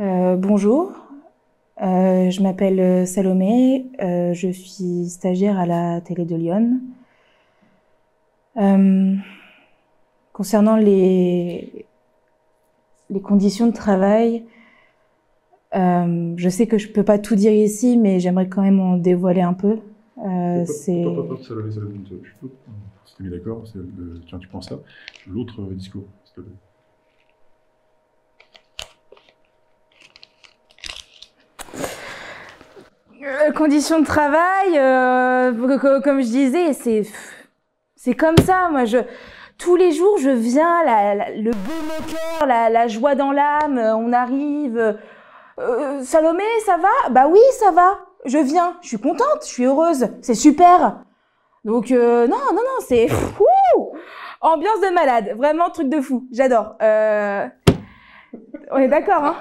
Euh, bonjour, euh, je m'appelle Salomé, euh, je suis stagiaire à la télé de Lyon. Concernant les, les conditions de travail, je sais que je peux pas tout dire ici, mais j'aimerais quand même en dévoiler un peu. C'est Hop, hop, hop, Salomé, Salomé, je peux- on s'était mis d'accord, tiens, tu prends ça. L'autre euh, disco, s'il te plaît. Conditions de travail, euh, co- co- comme je disais, c'est c'est comme ça. Moi, je tous les jours, je viens, la- la- le baume au cœur, la, la joie dans l'âme. euh, On arrive. euh, euh, Salomé, ça va? Bah oui, ça va. Je viens. Je suis contente. Je suis heureuse. C'est super. Donc euh, non, non, non, c'est Ouh ambiance de malade. Vraiment truc de fou. J'adore. Euh, On est d'accord, hein?